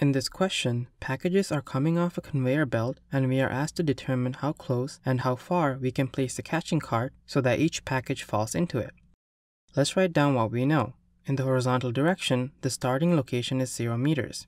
In this question, packages are coming off a conveyor belt and we are asked to determine how close and how far we can place the catching cart so that each package falls into it. Let's write down what we know. In the horizontal direction, the starting location is 0 meters.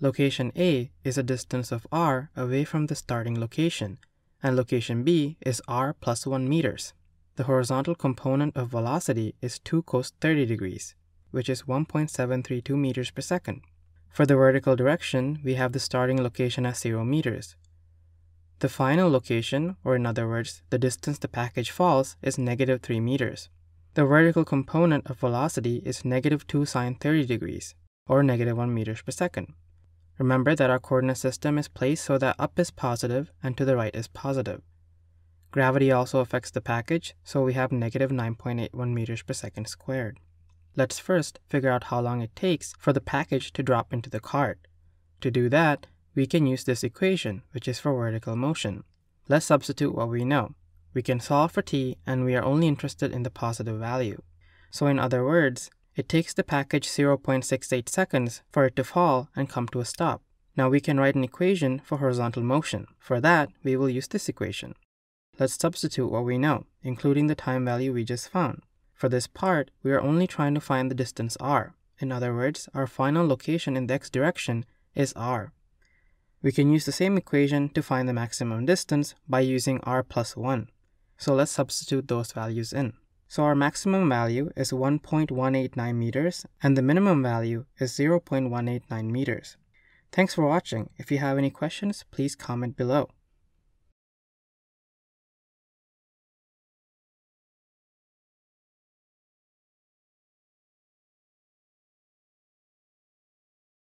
Location A is a distance of r away from the starting location, and location B is r plus 1 meters. The horizontal component of velocity is 2 cos 30 degrees, which is 1.732 meters per second. For the vertical direction, we have the starting location as 0 meters. The final location, or in other words, the distance the package falls, is negative 3 meters. The vertical component of velocity is negative 2 sine 30 degrees, or negative 1 meters per second. Remember that our coordinate system is placed so that up is positive and to the right is positive. Gravity also affects the package, so we have negative 9.81 meters per second squared. Let's first figure out how long it takes for the package to drop into the cart. To do that, we can use this equation, which is for vertical motion. Let's substitute what we know. We can solve for t and we are only interested in the positive value. So in other words, it takes the package 0.68 seconds for it to fall and come to a stop. Now we can write an equation for horizontal motion. For that, we will use this equation. Let's substitute what we know, including the time value we just found. For this part, we are only trying to find the distance r. In other words, our final location in the x direction is r. We can use the same equation to find the maximum distance by using r plus 1. So let's substitute those values in. So our maximum value is 1.189 meters and the minimum value is 0.189 meters. Thanks for watching. If you have any questions, please comment below.